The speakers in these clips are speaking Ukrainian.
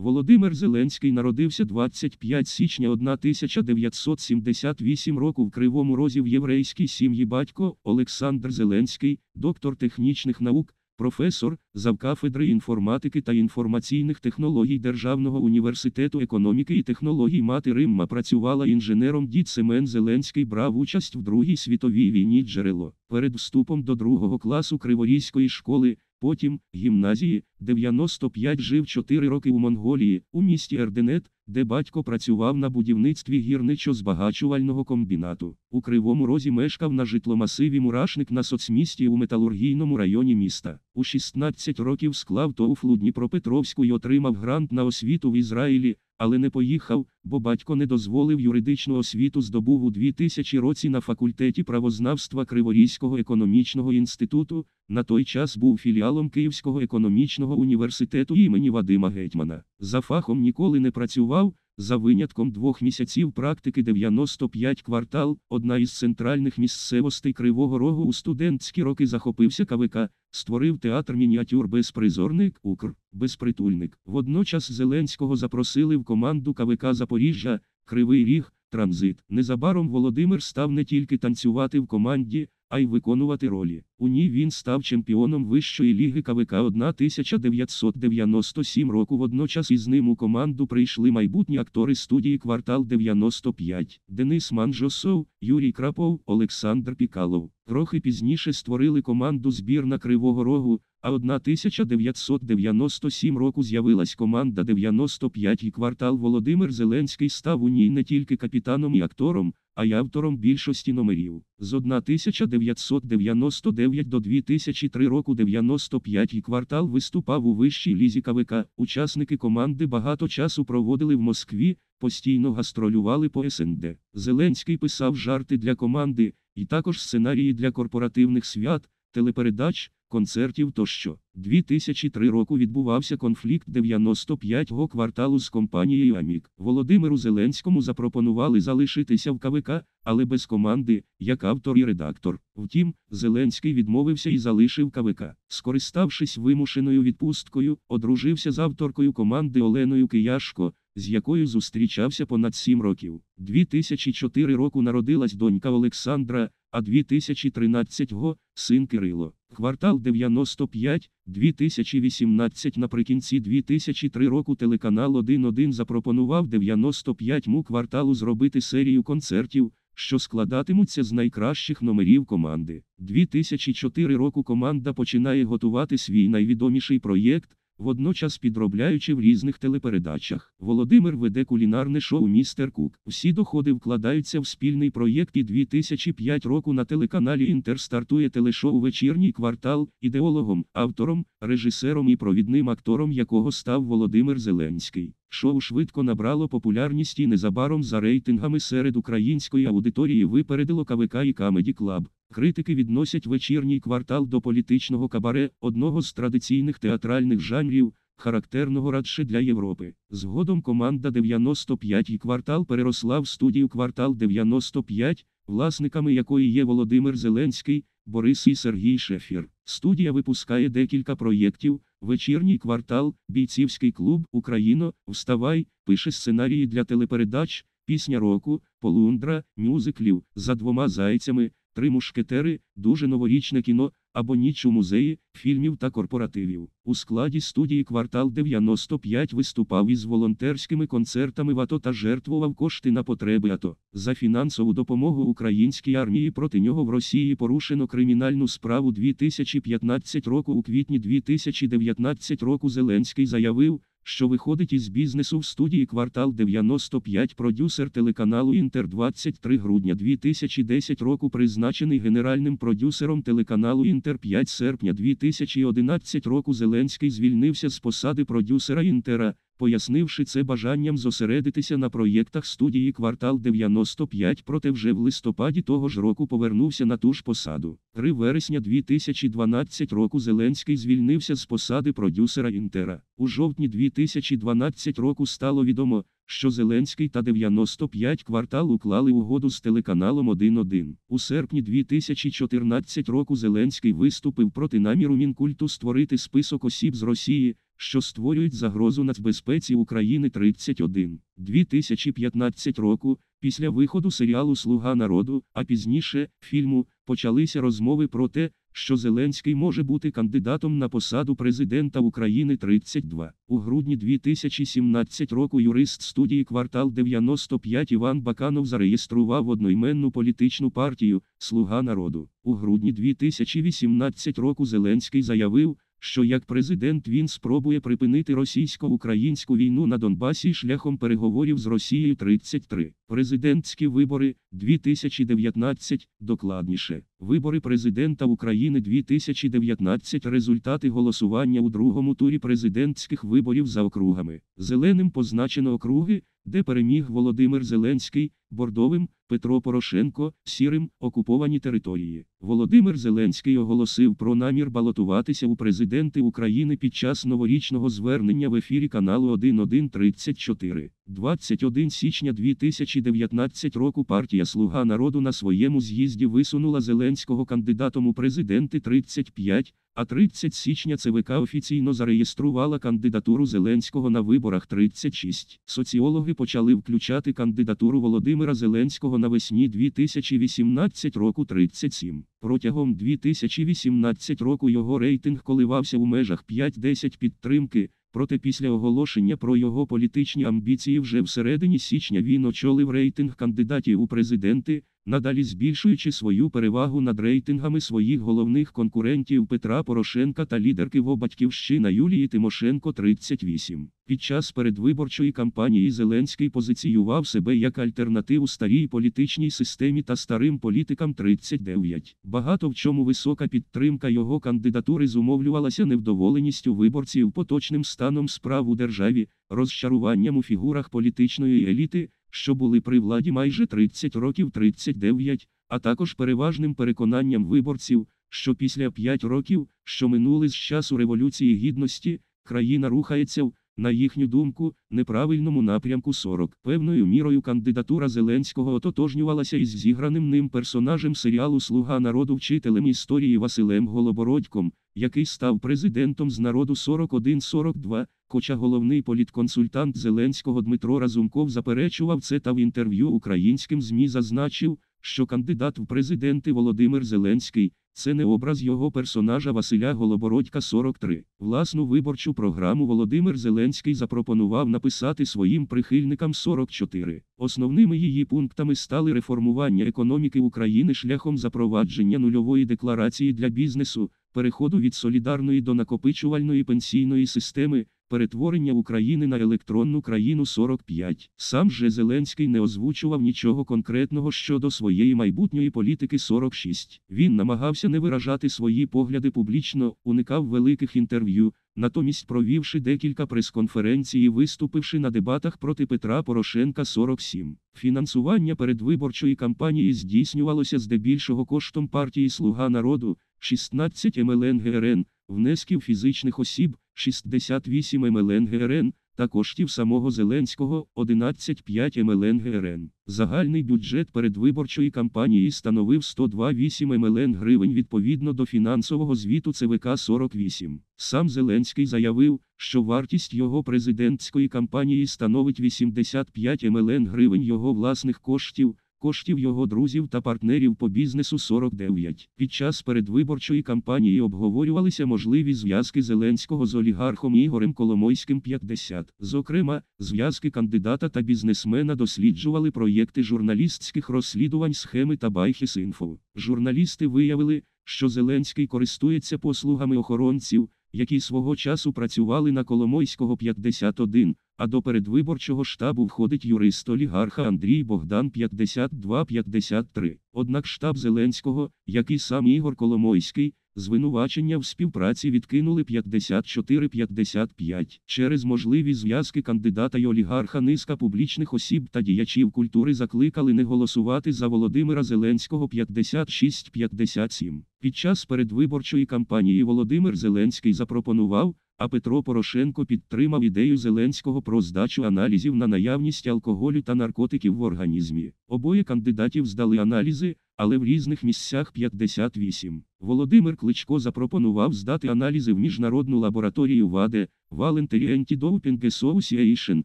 Володимир Зеленський народився 25 січня 1978 року в Кривому Розі в єврейській сім'ї. Батько Олександр Зеленський, доктор технічних наук, професор, завкафедри інформатики та інформаційних технологій Державного університету економіки і технологій. Мати Римма працювала інженером. Дід Семен Зеленський брав участь в Другій світовій війні. Джерело. Перед вступом до другого класу Криворізької школи, потім гімназії, 95 жив 4 роки у Монголії, у місті Ерденет, де батько працював на будівництві гірничо-збагачувального комбінату. У Кривому Розі мешкав на житломасиві Мурашник на соцмісті у металургійному районі міста. У 16 років склав ТОУФЛу Дніпропетровську і отримав грант на освіту в Ізраїлі, але не поїхав, бо батько не дозволив юридичну освіту здобув у 2000 році на факультеті правознавства Криворізького економічного інституту, на той час був філіалом Київського економічного університету імені Вадима Гетьмана. За фахом ніколи не працював, за винятком двох місяців практики 95 квартал, одна із центральних місцевостей Кривого Рогу у студентські роки захопився КВК, створив театр мініатюр Безпризорник, Укр, Безпритульник. Водночас Зеленського запросили в команду КВК Запоріжжя, Кривий Ріг, Транзит. Незабаром Володимир став не тільки танцювати в команді, а й виконувати ролі. У ній він став чемпіоном Вищої ліги КВК 1997 року. Водночас із ним у команду прийшли майбутні актори студії Квартал 95, Денис Манжосов, Юрій Крапов, Олександр Пікалов. Трохи пізніше створили команду збірна Кривого Рогу, а 1997 року з'явилась команда 95 і квартал Володимир Зеленський став у ній не тільки капітаном і актором, а й автором більшості номерів. З 1999 до 2003 року 95 і квартал виступав у вищій лізі КВК. Учасники команди багато часу проводили в Москві, постійно гастролювали по СНД. Зеленський писав жарти для команди, і також сценарії для корпоративних свят, телепередач, концертів тощо. 2003 року відбувався конфлікт 95-го кварталу з компанією Амік. Володимиру Зеленському запропонували залишитися в КВК, але без команди, як автор і редактор. Втім, Зеленський відмовився і залишив КВК. Скориставшись вимушеною відпусткою, одружився з авторкою команди Оленою Кияшко, з якою зустрічався понад 7 років. 2004 року народилась донька Олександра, а 2013-го – син Кирило. Квартал 95, 2018 Наприкінці 2003 року телеканал 1.1 запропонував 95-му кварталу зробити серію концертів, що складатимуться з найкращих номерів команди. 2004 року команда починає готувати свій найвідоміший проєкт, водночас підробляючи в різних телепередачах. Володимир веде кулінарне шоу Містер Кук. Всі доходи вкладаються в спільний проєкт і 2005 року на телеканалі Інтер стартує телешоу Вечірній квартал, ідеологом, автором, режисером і провідним актором якого став Володимир Зеленський. Шоу швидко набрало популярність і незабаром за рейтингами серед української аудиторії випередило КВК і Камеді Клаб. Критики відносять вечірній квартал до політичного кабаре, одного з традиційних театральних жанрів, характерного радше для Європи. Згодом команда 95-й квартал переросла в студію квартал 95, власниками якої є Володимир Зеленський, Борис і Сергій Шефір. Студія випускає декілька проєктів. Вечірній квартал, бійцівський клуб, Україно, Вставай, пише сценарії для телепередач, пісня року, полундра, мюзиклів, за двома зайцями, три мушкетери, дуже новорічне кіно, або ніч у музеї, фільмів та корпоративів. У складі студії квартал 95 виступав із волонтерськими концертами в АТО та жертвував кошти на потреби АТО. За фінансову допомогу українській армії проти нього в Росії порушено кримінальну справу 2015 року. У квітні 2019 року Зеленський заявив, що виходить із бізнесу в студії квартал 95 продюсер телеканалу Інтер 23 грудня 2010 року призначений генеральним продюсером телеканалу Інтер 5 серпня 2011 року. Зеленський звільнився з посади продюсера Інтера, пояснивши це бажанням зосередитися на проєктах студії квартал 95, проте вже в листопаді того ж року повернувся на ту ж посаду. 3 вересня 2012 року Зеленський звільнився з посади продюсера Інтера. У жовтні 2012 року стало відомо, що Зеленський та 95 квартал уклали угоду з телеканалом 1.1. У серпні 2014 року Зеленський виступив проти наміру Мінкульту створити список осіб з Росії, що створюють загрозу нацбезпеці України 31. 2015 року, після виходу серіалу Слуга народу, а пізніше фільму, почалися розмови про те, що Зеленський може бути кандидатом на посаду президента України 32. У грудні 2017 року юрист студії Квартал 95 Іван Баканов зареєстрував одноіменну політичну партію Слуга народу. У грудні 2018 року Зеленський заявив, що як президент він спробує припинити російсько-українську війну на Донбасі шляхом переговорів з Росією 33. Президентські вибори 2019, докладніше. Вибори президента України 2019 результати голосування у другому турі президентських виборів за округами. Зеленим позначено округи, де переміг Володимир Зеленський, бордовим Петро Порошенко, сірим окуповані території. Володимир Зеленський оголосив про намір балотуватися у президенти України під час новорічного звернення в ефірі каналу 1134. 21 січня 2019 року партія Слуга народу на своєму з'їзді висунула Зеленського кандидатом у президенти 35, а 30 січня ЦВК офіційно зареєструвала кандидатуру Зеленського на виборах 36. Соціологи почали включати кандидатуру Володимира Зеленського навесні 2018 року 37. Протягом 2018 року його рейтинг коливався у межах 5-10 підтримки. Проте після оголошення про його політичні амбіції вже в середині січня він очолив рейтинг кандидатів у президенти, надалі збільшуючи свою перевагу над рейтингами своїх головних конкурентів Петра Порошенка та лідерки його батьківщина Юлії Тимошенко 38. Під час передвиборчої кампанії Зеленський позиціював себе як альтернативу старій політичній системі та старим політикам 39. Багато в чому висока підтримка його кандидатури зумовлювалася невдоволеністю виборців поточним станом справ у державі, розчаруванням у фігурах політичної еліти, що були при владі майже 30 років 39, а також переважним переконанням виборців, що після 5 років, що минули з часу Революції Гідності, країна рухається в на їхню думку, неправильному напрямку 40. Певною мірою кандидатура Зеленського ототожнювалася із зіграним ним персонажем серіалу Слуга народу вчителем історії Василем Голобородьком, який став президентом з народу 41-42, хоча головний політконсультант Зеленського Дмитро Разумков заперечував це та в інтерв'ю українським ЗМІ зазначив, що кандидат в президенти Володимир Зеленський це не образ його персонажа Василя Голобородька 43. Власну виборчу програму Володимир Зеленський запропонував написати своїм прихильникам 44. Основними її пунктами стали реформування економіки України шляхом запровадження нульової декларації для бізнесу, переходу від солідарної до накопичувальної пенсійної системи, перетворення України на електронну країну 45. Сам же Зеленський не озвучував нічого конкретного щодо своєї майбутньої політики 46. Він намагався не виражати свої погляди публічно, уникав великих інтерв'ю, натомість провівши декілька прес-конференцій і виступивши на дебатах проти Петра Порошенка 47. Фінансування передвиборчої кампанії здійснювалося здебільшого коштом партії Слуга народу, 16 МЛН ГРН, внесків фізичних осіб, 68 МЛН ГРН, та коштів самого Зеленського 11,5 МЛН ГРН. Загальний бюджет передвиборчої кампанії становив 102,8 МЛН гривень відповідно до фінансового звіту ЦВК 48. Сам Зеленський заявив, що вартість його президентської кампанії становить 85 МЛН гривень його власних коштів коштів його друзів та партнерів по бізнесу 49. Під час передвиборчої кампанії обговорювалися можливі зв'язки Зеленського з олігархом Ігорем Коломойським 50. Зокрема, зв'язки кандидата та бізнесмена досліджували проєкти журналістських розслідувань схеми та Байхіс-Інфо. Журналісти виявили, що Зеленський користується послугами охоронців, які свого часу працювали на Коломойського 51, а до передвиборчого штабу входить юрист олігарха Андрій Богдан 52-53. Однак штаб Зеленського, як і сам Ігор Коломойський, звинувачення в співпраці відкинули 54-55. Через можливі зв'язки кандидата й олігарха низка публічних осіб та діячів культури закликали не голосувати за Володимира Зеленського 56-57. Під час передвиборчої кампанії Володимир Зеленський запропонував, а Петро Порошенко підтримав ідею Зеленського про здачу аналізів на наявність алкоголю та наркотиків в організмі. Обоє кандидатів здали аналізи, але в різних місцях 58. Володимир Кличко запропонував здати аналізи в міжнародну лабораторію ВАДЕ, Voluntary Anti-Doping Association,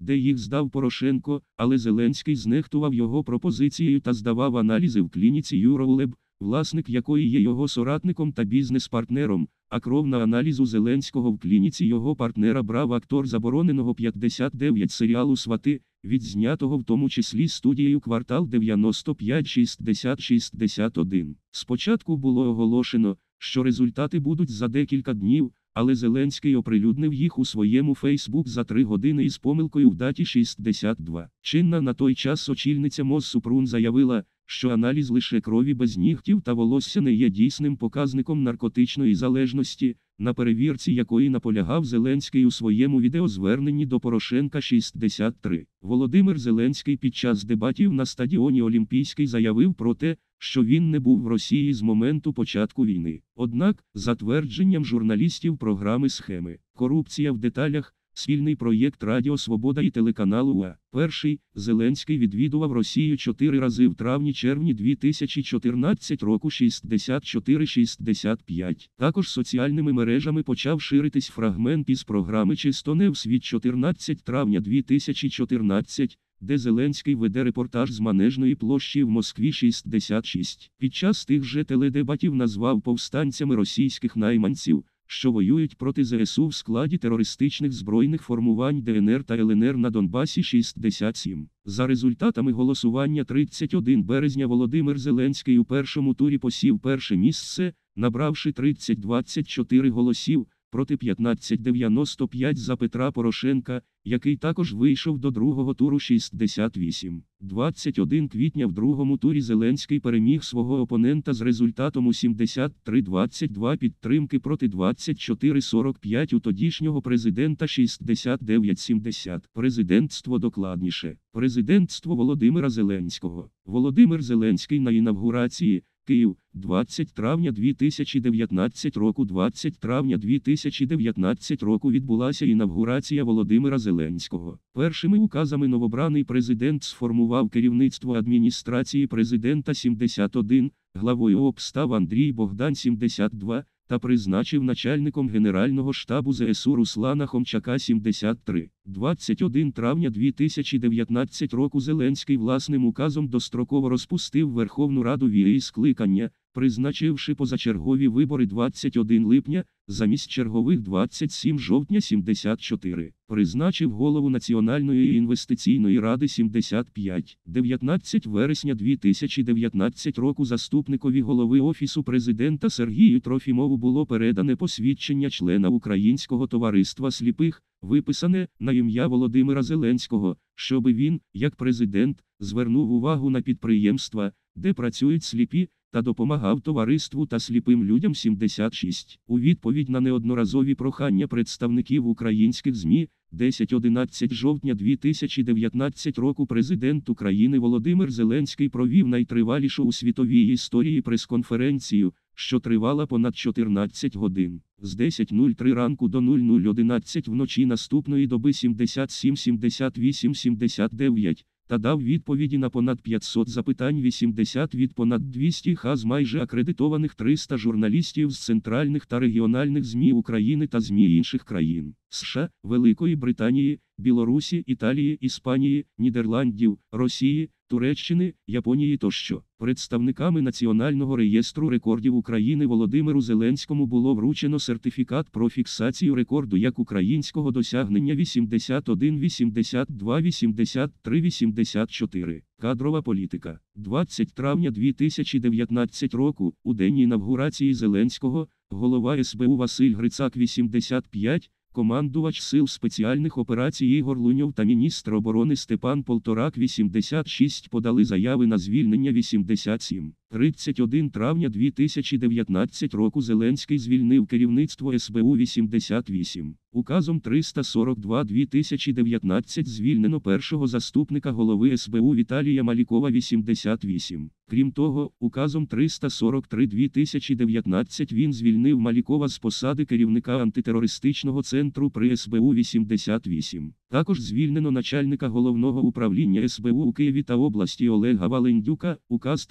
де їх здав Порошенко, але Зеленський знехтував його пропозицією та здавав аналізи в клініці Eurolab, власник якої є його соратником та бізнес-партнером, а кров на аналізу Зеленського в клініці його партнера брав актор забороненого 59 серіалу Свати, відзнятого в тому числі студією квартал 95 60 61 Спочатку було оголошено, що результати будуть за декілька днів, але Зеленський оприлюднив їх у своєму Фейсбук за три години із помилкою в даті 62. Чинна на той час очільниця МОЗ Супрун заявила, що аналіз лише крові без нігтів та волосся не є дійсним показником наркотичної залежності, на перевірці якої наполягав Зеленський у своєму відеозверненні до Порошенка 63. Володимир Зеленський під час дебатів на стадіоні Олімпійський заявив про те, що він не був в Росії з моменту початку війни. Однак, за твердженням журналістів програми схеми, корупція в деталях. Спільний проєкт Радіо Свобода і телеканалу УА. Перший Зеленський відвідував Росію чотири рази в травні-червні 2014 року 64-65. Також соціальними мережами почав ширитись фрагмент із програми Чисто в світ 14 травня 2014 де Зеленський веде репортаж з Манежної площі в Москві 66. Під час тих же теледебатів назвав повстанцями російських найманців, що воюють проти ЗСУ в складі терористичних збройних формувань ДНР та ЛНР на Донбасі 67. За результатами голосування 31 березня Володимир Зеленський у першому турі посів перше місце, набравши 30-24 голосів проти 1595 за Петра Порошенка, який також вийшов до другого туру 68. 21 квітня в другому турі Зеленський переміг свого опонента з результатом у 73-22 підтримки проти 24-45 у тодішнього президента 69-70. Президентство докладніше. Президентство Володимира Зеленського. Володимир Зеленський на інавгурації. Київ, 20 травня 2019 року 20 травня 2019 року відбулася інавгурація Володимира Зеленського. Першими указами новобраний президент сформував керівництво адміністрації президента 71, главою ОП став Андрій Богдан 72, та призначив начальником Генерального штабу ЗСУ Руслана Хомчака 73. 21 травня 2019 року Зеленський власним указом достроково розпустив Верховну Раду вії скликання, призначивши позачергові вибори 21 липня, замість чергових 27 жовтня 74. Призначив голову Національної інвестиційної ради 75. 19 вересня 2019 року заступникові голови Офісу президента Сергію Трофімову було передане посвідчення члена Українського товариства сліпих, виписане на ім'я Володимира Зеленського, щоби він, як президент, звернув увагу на підприємства, де працюють сліпі, та допомагав товариству та сліпим людям 76. У відповідь на неодноразові прохання представників українських ЗМІ, 10-11 жовтня 2019 року президент України Володимир Зеленський провів найтривалішу у світовій історії прес-конференцію, що тривала понад 14 годин. З 10.03 ранку до 00.11 вночі наступної доби 77 78 79 та дав відповіді на понад 500 запитань 80 від понад 200 ха з майже акредитованих 300 журналістів з центральних та регіональних ЗМІ України та ЗМІ інших країн США, Великої Британії, Білорусі, Італії, Іспанії, Нідерландів, Росії, Туреччини, Японії тощо. Представниками Національного реєстру рекордів України Володимиру Зеленському було вручено сертифікат про фіксацію рекорду як українського досягнення 81, 82, 83, 84. Кадрова політика. 20 травня 2019 року, у день інавгурації Зеленського, голова СБУ Василь Грицак 85, Командувач сил спеціальних операцій Ігор Луньов та міністр оборони Степан Полторак 86 подали заяви на звільнення 87. 31 травня 2019 року Зеленський звільнив керівництво СБУ 88. Указом 342 2019 звільнено першого заступника голови СБУ Віталія Малікова 88. Крім того, указом 343 2019 він звільнив Малікова з посади керівника антитерористичного центру при СБУ 88. Також звільнено начальника головного управління СБУ у Києві та області Олега Валендюка, указ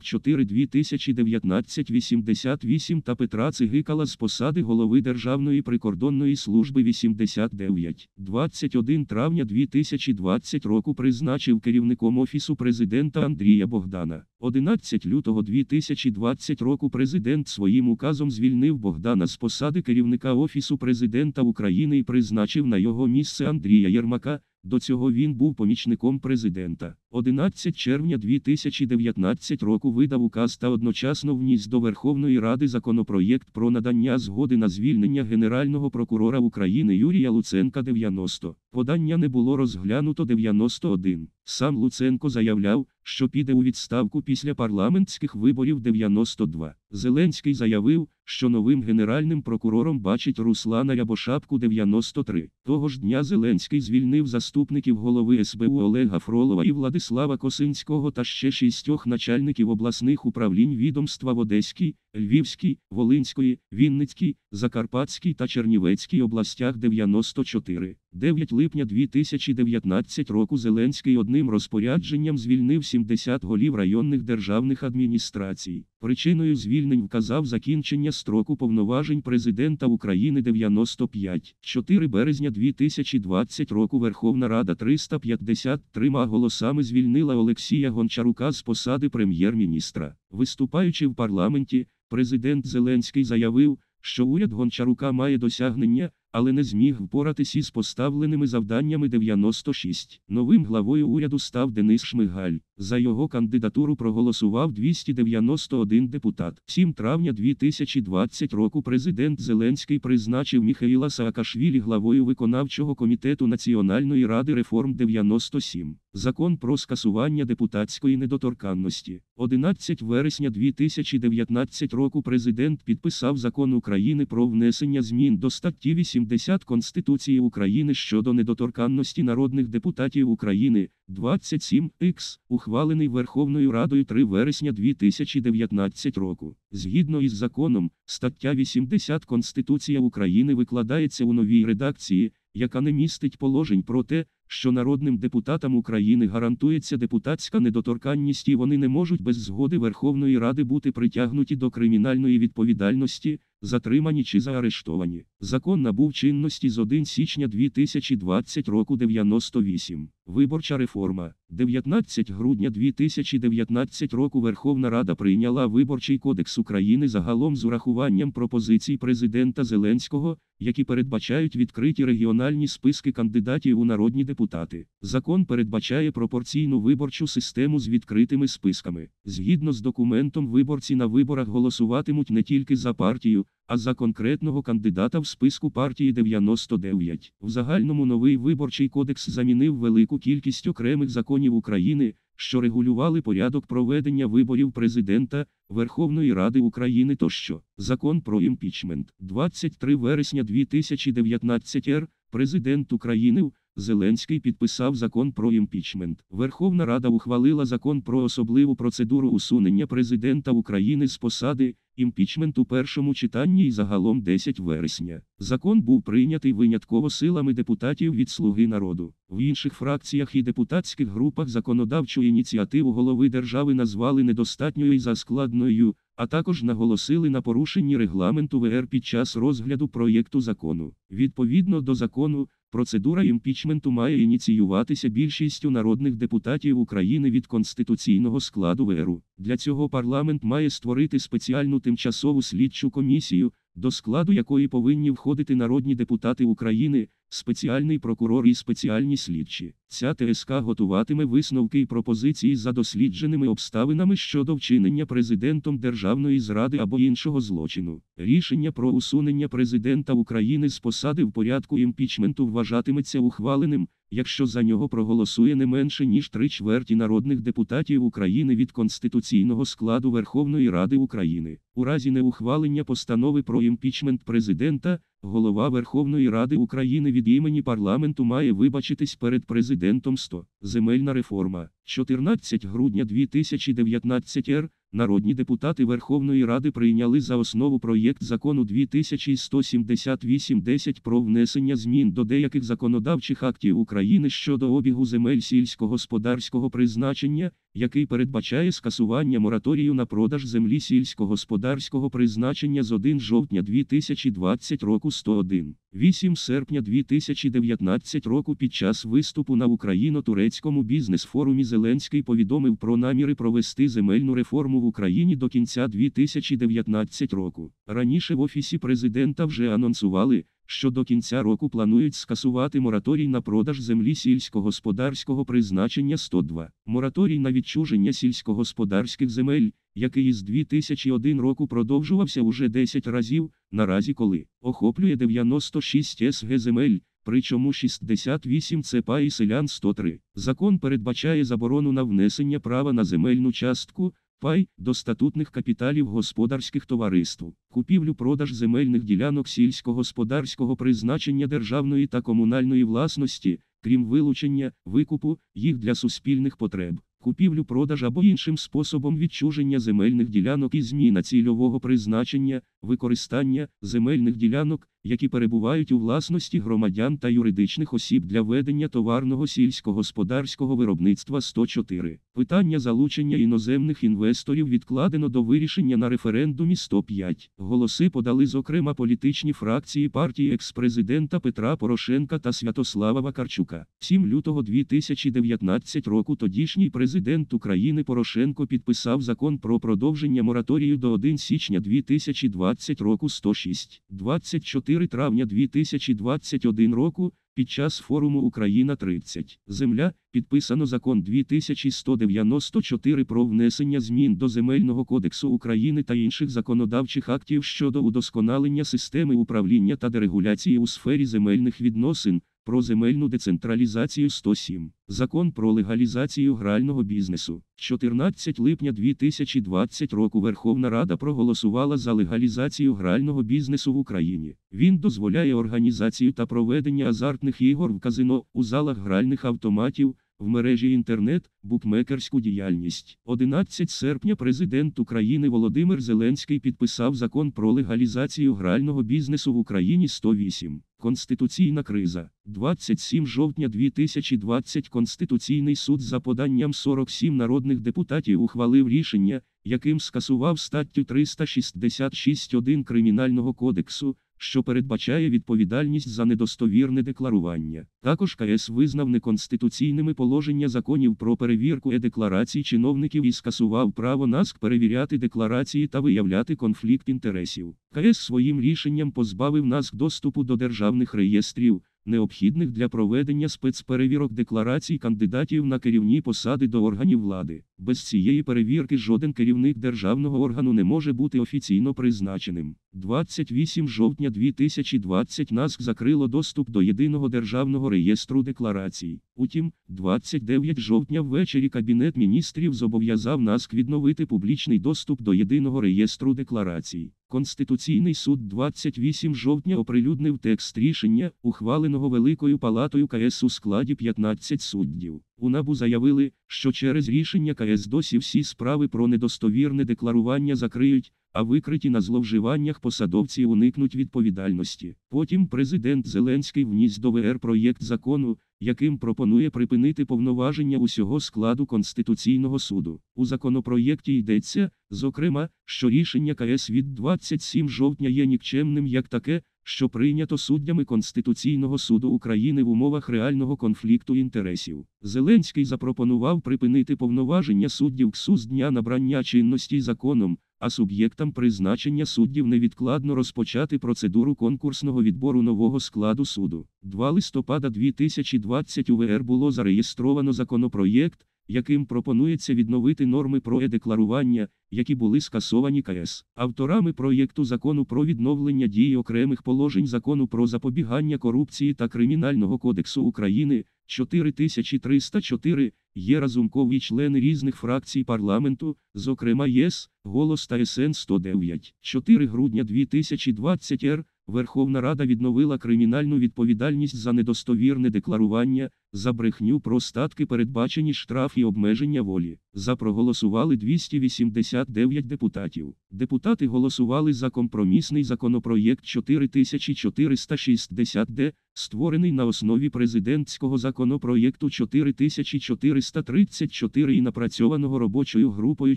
344 2019 88 та Петра Цигикала з посади голови Державної прикордонної служби 89. 21 травня 2020 року призначив керівником Офісу президента Андрія Богдана. 11 лютого 2020 року президент своїм указом звільнив Богдана з посади керівника Офісу президента України і призначив на його місце Андрія Єрмака. До цього він був помічником президента. 11 червня 2019 року видав указ та одночасно вніс до Верховної Ради законопроєкт про надання згоди на звільнення Генерального прокурора України Юрія Луценка 90. Подання не було розглянуто 91. Сам Луценко заявляв, що піде у відставку після парламентських виборів 92. Зеленський заявив, що новим генеральним прокурором бачить Руслана Рябошапку 93. Того ж дня Зеленський звільнив заступників голови СБУ Олега Фролова і Владислава Косинського та ще шістьох начальників обласних управлінь відомства в Одеській, Львівській, Волинської, Вінницькій, Закарпатській та Чернівецькій областях 94. 9 липня 2019 року Зеленський одним розпорядженням звільнив 70 голів районних державних адміністрацій. Причиною звільнень вказав закінчення строку повноважень президента України 95. 4 березня 2020 року Верховна Рада 353 голосами звільнила Олексія Гончарука з посади прем'єр-міністра. Виступаючи в парламенті, президент Зеленський заявив, що уряд Гончарука має досягнення, але не зміг впоратись із поставленими завданнями 96. Новим главою уряду став Денис Шмигаль. За його кандидатуру проголосував 291 депутат. 7 травня 2020 року президент Зеленський призначив Міхаїла Саакашвілі главою виконавчого комітету Національної ради реформ 97. Закон про скасування депутатської недоторканності. 11 вересня 2019 року президент підписав закон України про внесення змін до статті 80 Конституції України щодо недоторканності народних депутатів України 27 Х, ухвалений Верховною Радою 3 вересня 2019 року. Згідно із законом, стаття 80 Конституція України викладається у новій редакції, яка не містить положень про те, що народним депутатам України гарантується депутатська недоторканність і вони не можуть без згоди Верховної Ради бути притягнуті до кримінальної відповідальності, затримані чи заарештовані. Закон набув чинності з 1 січня 2020 року 98. Виборча реформа. 19 грудня 2019 року Верховна Рада прийняла Виборчий кодекс України загалом з урахуванням пропозицій президента Зеленського, які передбачають відкриті регіональні списки кандидатів у народні депутати. Закон передбачає пропорційну виборчу систему з відкритими списками. Згідно з документом, виборці на виборах голосуватимуть не тільки за партію, а за конкретного кандидата в списку партії 99. В загальному новий виборчий кодекс замінив велику кількість окремих законів України, що регулювали порядок проведення виборів президента, Верховної Ради України тощо. Закон про імпічмент. 23 вересня 2019 р. Президент України Зеленський підписав закон про імпічмент. Верховна Рада ухвалила закон про особливу процедуру усунення президента України з посади, імпічмент у першому читанні і загалом 10 вересня. Закон був прийнятий винятково силами депутатів від Слуги народу. В інших фракціях і депутатських групах законодавчу ініціативу голови держави назвали недостатньою і заскладною, а також наголосили на порушенні регламенту ВР під час розгляду проєкту закону. Відповідно до закону, Процедура імпічменту має ініціюватися більшістю народних депутатів України від конституційного складу ВРУ. Для цього парламент має створити спеціальну тимчасову слідчу комісію, до складу якої повинні входити народні депутати України, спеціальний прокурор і спеціальні слідчі. Ця ТСК готуватиме висновки і пропозиції за дослідженими обставинами щодо вчинення президентом державної зради або іншого злочину. Рішення про усунення президента України з посади в порядку імпічменту вважатиметься ухваленим, якщо за нього проголосує не менше ніж три чверті народних депутатів України від конституційного складу Верховної Ради України. У разі неухвалення постанови про імпічмент президента, голова Верховної Ради України від імені парламенту має вибачитись перед президентом 100. Земельна реформа. 14 грудня 2019 р. Народні депутати Верховної Ради прийняли за основу проєкт закону 2178-10 про внесення змін до деяких законодавчих актів України щодо обігу земель сільськогосподарського призначення, який передбачає скасування мораторію на продаж землі сільськогосподарського призначення з 1 жовтня 2020 року 101. 8 серпня 2019 року під час виступу на Україно-турецькому бізнес-форумі Зеленський повідомив про наміри провести земельну реформу в Україні до кінця 2019 року. Раніше в Офісі президента вже анонсували, що до кінця року планують скасувати мораторій на продаж землі сільськогосподарського призначення 102. Мораторій на відчуження сільськогосподарських земель, який із 2001 року продовжувався уже 10 разів, наразі коли охоплює 96 СГ земель, причому 68 це паї селян 103. Закон передбачає заборону на внесення права на земельну частку, пай до статутних капіталів господарських товариств, купівлю-продаж земельних ділянок сільськогосподарського призначення державної та комунальної власності, крім вилучення, викупу їх для суспільних потреб. Купівлю продаж або іншим способом відчуження земельних ділянок і зміна цільового призначення, використання земельних ділянок, які перебувають у власності громадян та юридичних осіб для ведення товарного сільськогосподарського виробництва 104. Питання залучення іноземних інвесторів відкладено до вирішення на референдумі 105. Голоси подали зокрема політичні фракції партії екс-президента Петра Порошенка та Святослава Вакарчука. 7 лютого 2019 року тодішній президент України Порошенко підписав закон про продовження мораторію до 1 січня 2020 року 106. 24 травня 2021 року під час форуму Україна 30. Земля підписано закон 2194 про внесення змін до Земельного кодексу України та інших законодавчих актів щодо удосконалення системи управління та дерегуляції у сфері земельних відносин. Про земельну децентралізацію 107. Закон про легалізацію грального бізнесу. 14 липня 2020 року Верховна Рада проголосувала за легалізацію грального бізнесу в Україні. Він дозволяє організацію та проведення азартних ігор в казино у залах гральних автоматів. В мережі інтернет, букмекерську діяльність. 11 серпня президент України Володимир Зеленський підписав закон про легалізацію грального бізнесу в Україні 108. Конституційна криза. 27 жовтня 2020 Конституційний суд за поданням 47 народних депутатів ухвалив рішення, яким скасував статтю 366.1 Кримінального кодексу, що передбачає відповідальність за недостовірне декларування. Також КС визнав неконституційними положення законів про перевірку е-декларацій чиновників і скасував право НАСК перевіряти декларації та виявляти конфлікт інтересів. КС своїм рішенням позбавив НАСК доступу до державних реєстрів необхідних для проведення спецперевірок декларацій кандидатів на керівні посади до органів влади. Без цієї перевірки жоден керівник державного органу не може бути офіційно призначеним. 28 жовтня 2020 НАСК закрило доступ до єдиного державного реєстру декларацій. Утім, 29 жовтня ввечері Кабінет міністрів зобов'язав НАСК відновити публічний доступ до єдиного реєстру декларацій. Конституційний суд 28 жовтня оприлюднив текст рішення, ухваленого Великою Палатою КС у складі 15 суддів. У НАБУ заявили, що через рішення КС досі всі справи про недостовірне декларування закриють, а викриті на зловживаннях посадовці уникнуть відповідальності. Потім президент Зеленський вніс до ВР проєкт закону, яким пропонує припинити повноваження усього складу Конституційного суду. У законопроєкті йдеться, зокрема, що рішення КС від 27 жовтня є нікчемним як таке, що прийнято суддями Конституційного суду України в умовах реального конфлікту інтересів. Зеленський запропонував припинити повноваження суддів КСУ з дня набрання чинності законом, а суб'єктам призначення суддів невідкладно розпочати процедуру конкурсного відбору нового складу суду. 2 листопада 2020 УВР було зареєстровано законопроєкт, яким пропонується відновити норми про е-декларування, які були скасовані КС. Авторами проєкту закону про відновлення дії окремих положень закону про запобігання корупції та Кримінального кодексу України 4304 є разумкові члени різних фракцій парламенту, зокрема ЄС, Голос та СН 109. 4 грудня 2020 р. Верховна Рада відновила кримінальну відповідальність за недостовірне декларування, за брехню про статки передбачені штраф і обмеження волі. За проголосували 289 депутатів. Депутати голосували за компромісний законопроєкт 4460-д, створений на основі президентського законопроєкту 4434 і напрацьованого робочою групою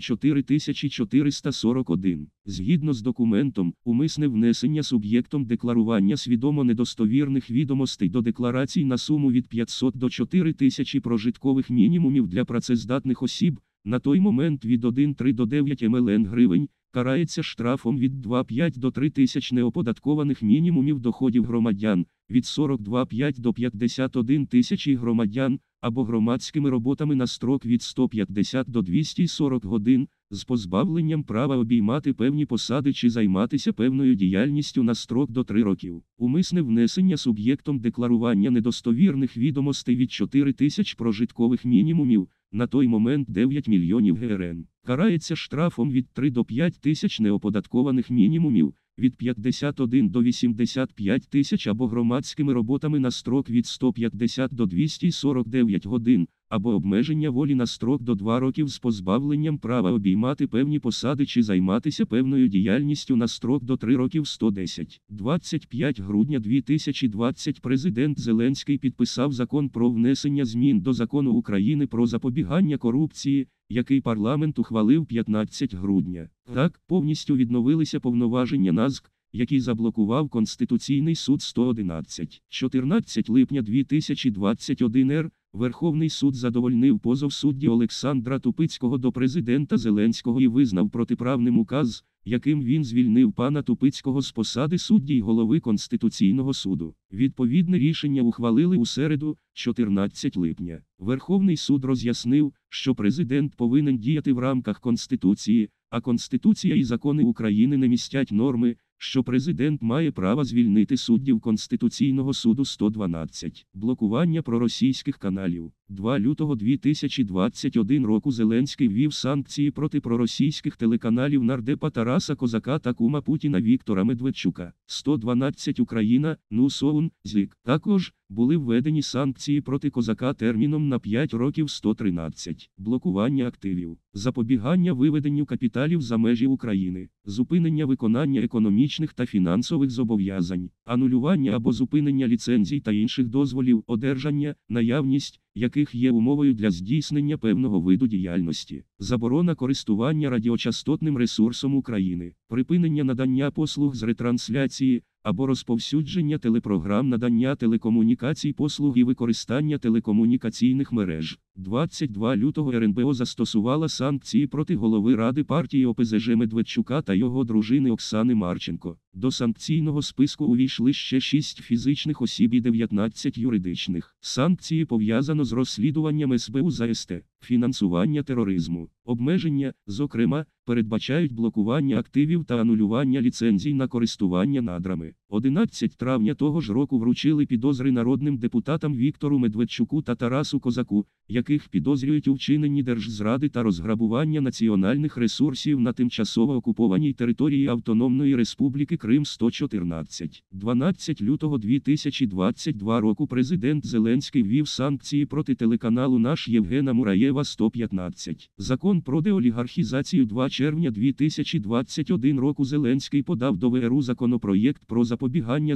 4441. Згідно з документом, умисне внесення суб'єктом декларування свідомо недостовірних відомостей до декларацій на суму від 500 до 4000 прожиткових мінімумів для працездатних осіб, на той момент від 1,3 до 9 млн гривень, карається штрафом від 2,5 до 3 тисяч неоподаткованих мінімумів доходів громадян, від 42,5 до 51 тисячі громадян, або громадськими роботами на строк від 150 до 240 годин, з позбавленням права обіймати певні посади чи займатися певною діяльністю на строк до 3 років. Умисне внесення суб'єктом декларування недостовірних відомостей від 4 тисяч прожиткових мінімумів, на той момент 9 мільйонів ГРН. Карається штрафом від 3 до 5 тисяч неоподаткованих мінімумів, від 51 до 85 тисяч або громадськими роботами на строк від 150 до 249 годин, або обмеження волі на строк до 2 років з позбавленням права обіймати певні посади чи займатися певною діяльністю на строк до 3 років 110. 25 грудня 2020 президент Зеленський підписав закон про внесення змін до закону України про запобігання корупції, який парламент ухвалив 15 грудня. Так, повністю відновилися повноваження НАЗК, який заблокував Конституційний суд 111. 14 липня 2021 р. Верховний суд задовольнив позов судді Олександра Тупицького до президента Зеленського і визнав протиправним указ, яким він звільнив пана Тупицького з посади судді й голови Конституційного суду. Відповідне рішення ухвалили у середу, 14 липня. Верховний суд роз'яснив, що президент повинен діяти в рамках Конституції, а Конституція і закони України не містять норми, що президент має право звільнити суддів Конституційного суду 112. Блокування проросійських каналів. 2 лютого 2021 року Зеленський ввів санкції проти проросійських телеканалів нардепа Тараса Козака та Кума Путіна Віктора Медведчука. 112 Україна, Нусоун, ЗІК. Також були введені санкції проти козака терміном на 5 років 113. Блокування активів, запобігання виведенню капіталів за межі України, зупинення виконання економічних та фінансових зобов'язань, анулювання або зупинення ліцензій та інших дозволів, одержання, наявність яких є умовою для здійснення певного виду діяльності, заборона користування радіочастотним ресурсом України, припинення надання послуг з ретрансляції або розповсюдження телепрограм надання телекомунікацій послуг і використання телекомунікаційних мереж. 22 лютого РНБО застосувала санкції проти голови Ради партії ОПЗЖ Медведчука та його дружини Оксани Марченко. До санкційного списку увійшли ще 6 фізичних осіб і 19 юридичних. Санкції пов'язано з розслідуванням СБУ за СТ, фінансування тероризму, обмеження, зокрема, передбачають блокування активів та анулювання ліцензій на користування надрами. 11 травня того ж року вручили підозри народним депутатам Віктору Медведчуку та Тарасу Козаку, яких підозрюють у вчиненні держзради та розграбування національних ресурсів на тимчасово окупованій території Автономної Республіки Крим 114. 12 лютого 2022 року президент Зеленський ввів санкції проти телеканалу Наш Євгена Мураєва 115. Закон про деолігархізацію 2 червня 2021 року Зеленський подав до ВРУ законопроєкт про запобігання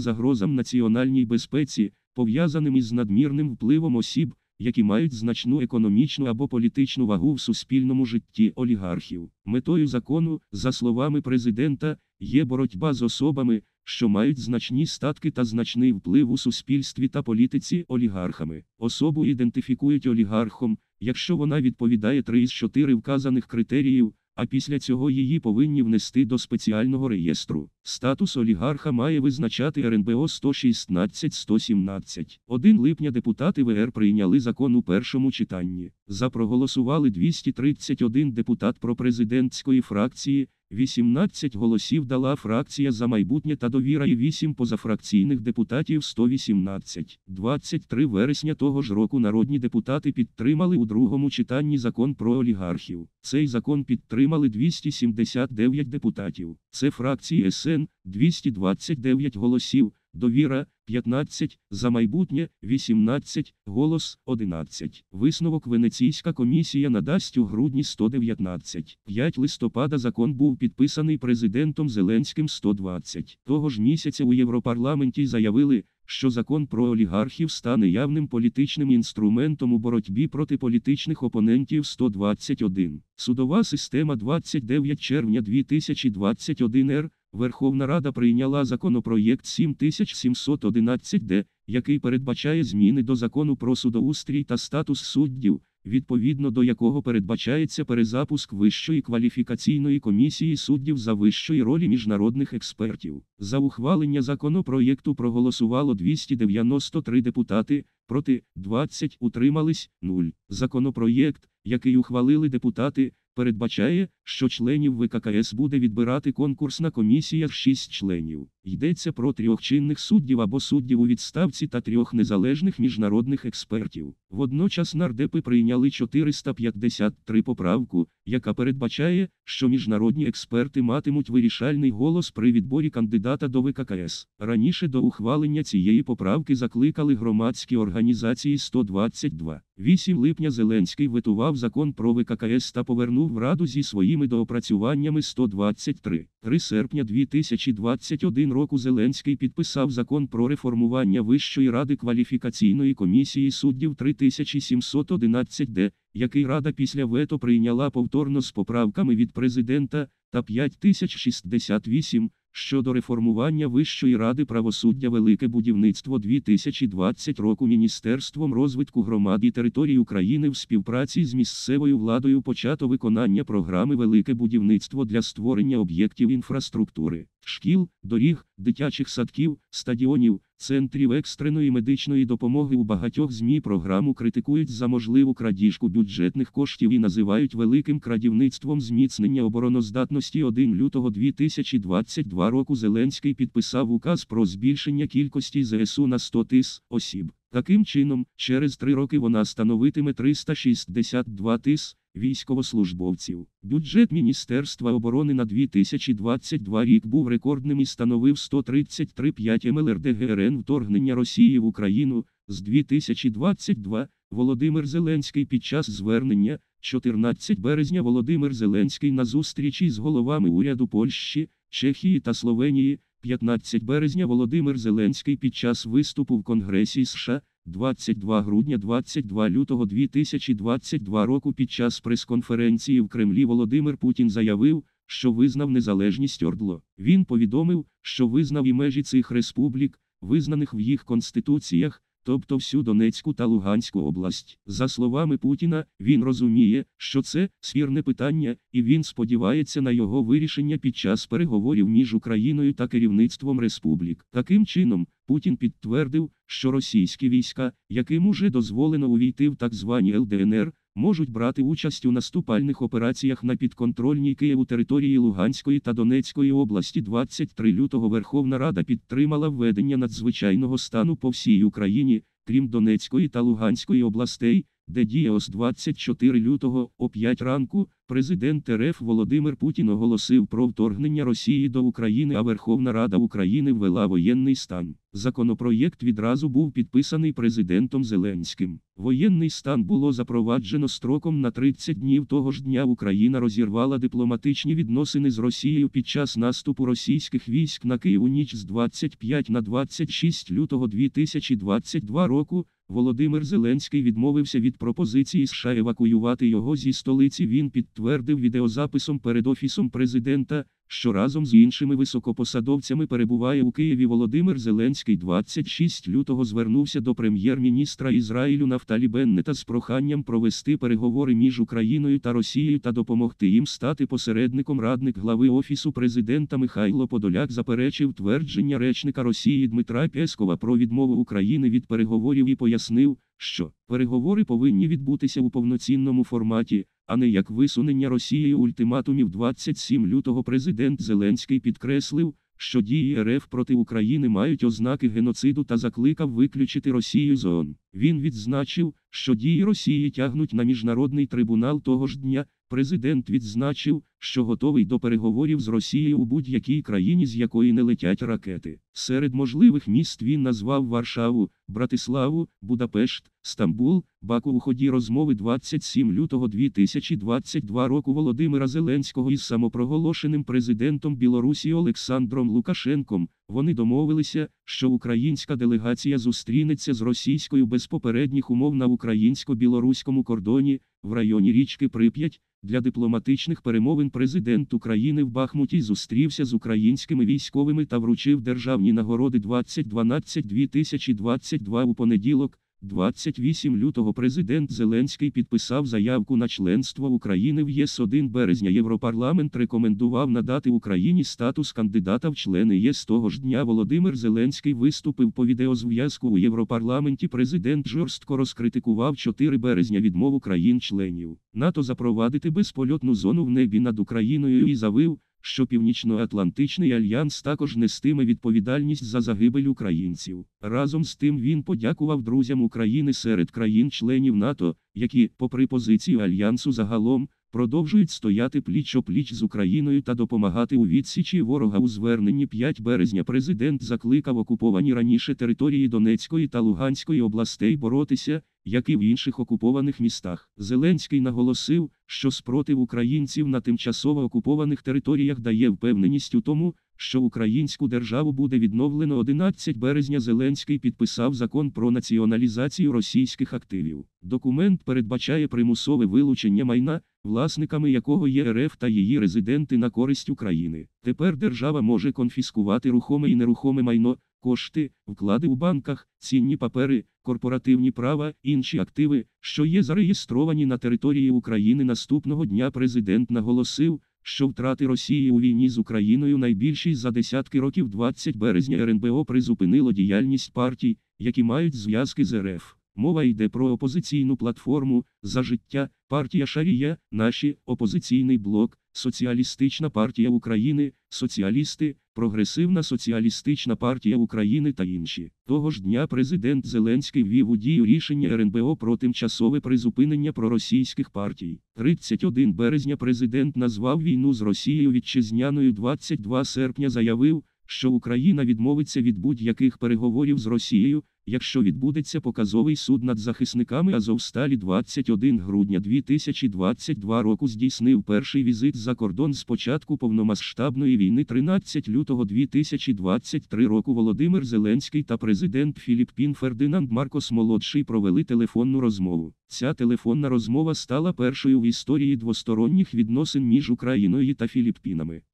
загрозам національній безпеці, пов'язаним із надмірним впливом осіб, які мають значну економічну або політичну вагу в суспільному житті олігархів. Метою закону, за словами президента, є боротьба з особами, що мають значні статки та значний вплив у суспільстві та політиці олігархами. Особу ідентифікують олігархом, якщо вона відповідає три із чотири вказаних критеріїв, а після цього її повинні внести до спеціального реєстру. Статус олігарха має визначати РНБО 116-117. 1 липня депутати ВР прийняли закон у першому читанні. За проголосували 231 депутат пропрезидентської фракції, 18 голосів дала фракція за майбутнє та довіра і 8 позафракційних депутатів 118. 23 вересня того ж року народні депутати підтримали у другому читанні закон про олігархів. Цей закон підтримали 279 депутатів. Це фракції СН 229 голосів, довіра 15, за майбутнє 18, голос 11. Висновок Венеційська комісія надасть у грудні 119. 5 листопада закон був підписаний президентом Зеленським 120. Того ж місяця у Європарламенті заявили, що закон про олігархів стане явним політичним інструментом у боротьбі проти політичних опонентів 121. Судова система 29 червня 2021 р. Верховна Рада прийняла законопроєкт 7711-д, який передбачає зміни до закону про судоустрій та статус суддів, відповідно до якого передбачається перезапуск Вищої кваліфікаційної комісії суддів за вищої ролі міжнародних експертів. За ухвалення законопроєкту проголосувало 293 депутати, проти 20 утримались 0. Законопроєкт, який ухвалили депутати, передбачає, що членів ВККС буде відбирати конкурсна комісія з 6 членів. Йдеться про трьох чинних суддів або суддів у відставці та трьох незалежних міжнародних експертів. Водночас нардепи прийняли 453 поправку, яка передбачає, що міжнародні експерти матимуть вирішальний голос при відборі кандидата до ВККС. Раніше до ухвалення цієї поправки закликали громадські організації 122. 8 липня Зеленський ветував закон про ВККС та повернув в Раду зі своїми доопрацюваннями 123. 3 серпня 2021 року Зеленський підписав закон про реформування Вищої ради кваліфікаційної комісії суддів 3711-д, який Рада після вето прийняла повторно з поправками від президента, та 5068, щодо реформування Вищої ради правосуддя Велике будівництво 2020 року Міністерством розвитку громад і територій України в співпраці з місцевою владою почато виконання програми Велике будівництво для створення об'єктів інфраструктури, шкіл, доріг, дитячих садків, стадіонів, центрів екстреної медичної допомоги у багатьох ЗМІ програму критикують за можливу крадіжку бюджетних коштів і називають великим крадівництвом зміцнення обороноздатності 1 лютого 2022 року Зеленський підписав указ про збільшення кількості ЗСУ на 100 тис осіб. Таким чином, через три роки вона становитиме 362 тис військовослужбовців. Бюджет Міністерства оборони на 2022 рік був рекордним і становив 133,5 МЛРД ГРН вторгнення Росії в Україну. З 2022 Володимир Зеленський під час звернення 14 березня Володимир Зеленський на зустрічі з головами уряду Польщі, Чехії та Словенії. 15 березня Володимир Зеленський під час виступу в Конгресі США 22 грудня 22 лютого 2022 року під час прес-конференції в Кремлі Володимир Путін заявив, що визнав незалежність Ордло. Він повідомив, що визнав і межі цих республік, визнаних в їх конституціях, тобто всю Донецьку та Луганську область. За словами Путіна, він розуміє, що це спірне питання, і він сподівається на його вирішення під час переговорів між Україною та керівництвом республік. Таким чином, Путін підтвердив, що російські війська, яким уже дозволено увійти в так звані ЛДНР, можуть брати участь у наступальних операціях на підконтрольній Києву території Луганської та Донецької області. 23 лютого Верховна Рада підтримала введення надзвичайного стану по всій Україні, крім Донецької та Луганської областей, де діє ось 24 лютого о 5 ранку, президент РФ Володимир Путін оголосив про вторгнення Росії до України, а Верховна Рада України ввела воєнний стан. Законопроєкт відразу був підписаний президентом Зеленським. Воєнний стан було запроваджено строком на 30 днів того ж дня Україна розірвала дипломатичні відносини з Росією під час наступу російських військ на Київ у ніч з 25 на 26 лютого 2022 року. Володимир Зеленський відмовився від пропозиції США евакуювати його зі столиці. Він підтвердив відеозаписом перед офісом президента, що разом з іншими високопосадовцями перебуває у Києві Володимир Зеленський. 26 лютого звернувся до прем'єр-міністра Ізраїлю Нафталі Беннета з проханням провести переговори між Україною та Росією та допомогти їм стати посередником. Радник глави Офісу президента Михайло Подоляк заперечив твердження речника Росії Дмитра Пєскова про відмову України від переговорів і пояснив, що переговори повинні відбутися у повноцінному форматі, а не як висунення Росією ультиматумів 27 лютого президент Зеленський підкреслив, що дії РФ проти України мають ознаки геноциду та закликав виключити Росію з ООН. Він відзначив, що дії Росії тягнуть на міжнародний трибунал того ж дня. Президент відзначив, що готовий до переговорів з Росією у будь-якій країні, з якої не летять ракети. Серед можливих міст він назвав Варшаву, Братиславу, Будапешт, Стамбул, Баку у ході розмови 27 лютого 2022 року Володимира Зеленського із самопроголошеним президентом Білорусі Олександром Лукашенком. Вони домовилися, що українська делегація зустрінеться з російською без попередніх умов на українсько-білоруському кордоні в районі річки Прип'ять. Для дипломатичних перемовин президент України в Бахмуті зустрівся з українськими військовими та вручив державні нагороди 2012-2022 у понеділок. 28 лютого президент Зеленський підписав заявку на членство України в ЄС 1 березня. Європарламент рекомендував надати Україні статус кандидата в члени ЄС того ж дня. Володимир Зеленський виступив по відеозв'язку у Європарламенті. Президент жорстко розкритикував 4 березня відмову країн-членів НАТО запровадити безпольотну зону в небі над Україною і завив, що Північноатлантичний альянс також нестиме відповідальність за загибель українців. Разом з тим він подякував друзям України серед країн-членів НАТО, які, попри позицію альянсу загалом, продовжують стояти пліч-о-пліч з Україною та допомагати у відсічі ворога у зверненні 5 березня. Президент закликав окуповані раніше території Донецької та Луганської областей боротися, як і в інших окупованих містах. Зеленський наголосив, що спротив українців на тимчасово окупованих територіях дає впевненість у тому, що українську державу буде відновлено 11 березня. Зеленський підписав закон про націоналізацію російських активів. Документ передбачає примусове вилучення майна, власниками якого є РФ та її резиденти на користь України. Тепер держава може конфіскувати рухоме і нерухоме майно, кошти, вклади у банках, цінні папери, корпоративні права, інші активи, що є зареєстровані на території України. Наступного дня президент наголосив, що втрати Росії у війні з Україною найбільші за десятки років 20 березня РНБО призупинило діяльність партій, які мають зв'язки з РФ. Мова йде про опозиційну платформу за життя, партія Шарія, наші, опозиційний блок, Соціалістична партія України, соціалісти, Прогресивна соціалістична партія України та інші. Того ж дня президент Зеленський ввів у дію рішення РНБО про тимчасове призупинення проросійських партій. 31 березня президент назвав війну з Росією вітчизняною 22 серпня заявив, що Україна відмовиться від будь-яких переговорів з Росією, якщо відбудеться показовий суд над захисниками Азовсталі 21 грудня 2022 року здійснив перший візит за кордон з початку повномасштабної війни 13 лютого 2023 року Володимир Зеленський та президент Філіппін Фердинанд Маркос Молодший провели телефонну розмову. Ця телефонна розмова стала першою в історії двосторонніх відносин між Україною та Філіппінами.